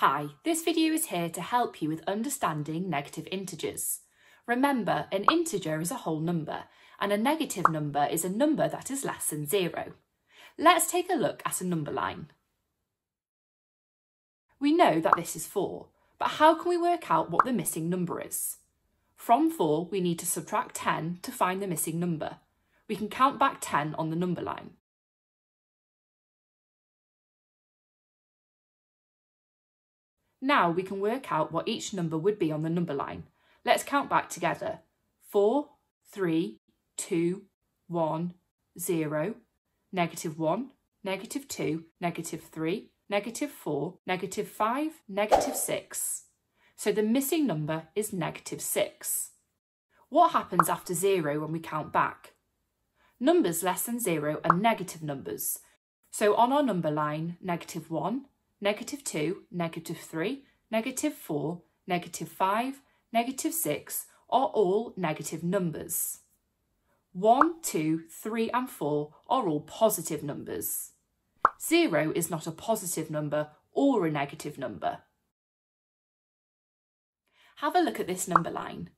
Hi, this video is here to help you with understanding negative integers. Remember, an integer is a whole number, and a negative number is a number that is less than zero. Let's take a look at a number line. We know that this is 4, but how can we work out what the missing number is? From 4, we need to subtract 10 to find the missing number. We can count back 10 on the number line. Now we can work out what each number would be on the number line. Let's count back together. 4, 3, 2, 1, 0, negative 1, negative 2, negative 3, negative 4, negative 5, negative 6. So the missing number is negative 6. What happens after 0 when we count back? Numbers less than 0 are negative numbers. So on our number line, negative 1, negative 2, negative 3, negative 4, negative 5, negative 6 are all negative numbers. 1, 2, 3 and 4 are all positive numbers. 0 is not a positive number or a negative number. Have a look at this number line.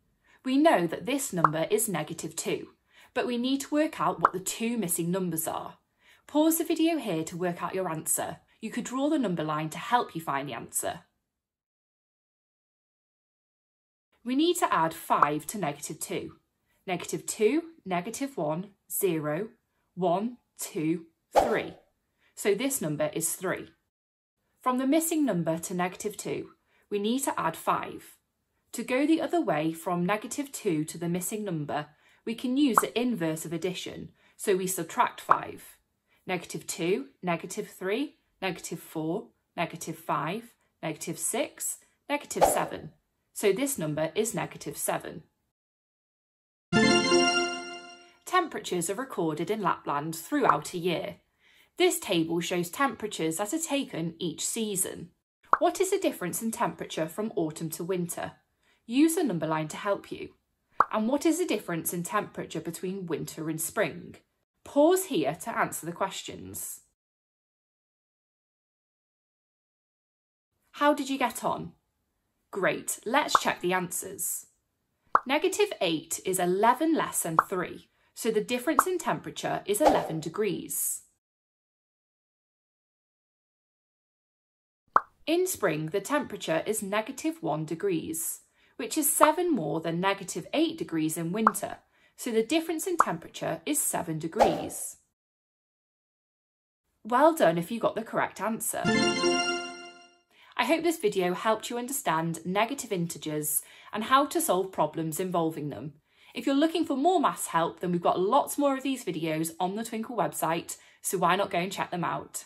We know that this number is negative 2, but we need to work out what the two missing numbers are. Pause the video here to work out your answer you could draw the number line to help you find the answer. We need to add 5 to negative 2. Negative 2, negative 1, 0, 1, 2, 3. So this number is 3. From the missing number to negative 2, we need to add 5. To go the other way from negative 2 to the missing number, we can use the inverse of addition, so we subtract 5. Negative 2, negative 3, negative 4, negative 5, negative 6, negative 7. So this number is negative 7. Temperatures are recorded in Lapland throughout a year. This table shows temperatures that are taken each season. What is the difference in temperature from autumn to winter? Use the number line to help you. And what is the difference in temperature between winter and spring? Pause here to answer the questions. How did you get on? Great, let's check the answers. Negative 8 is 11 less than 3, so the difference in temperature is 11 degrees. In spring, the temperature is negative 1 degrees, which is 7 more than negative 8 degrees in winter, so the difference in temperature is 7 degrees. Well done if you got the correct answer. I hope this video helped you understand negative integers and how to solve problems involving them. If you're looking for more maths help, then we've got lots more of these videos on the Twinkl website, so why not go and check them out.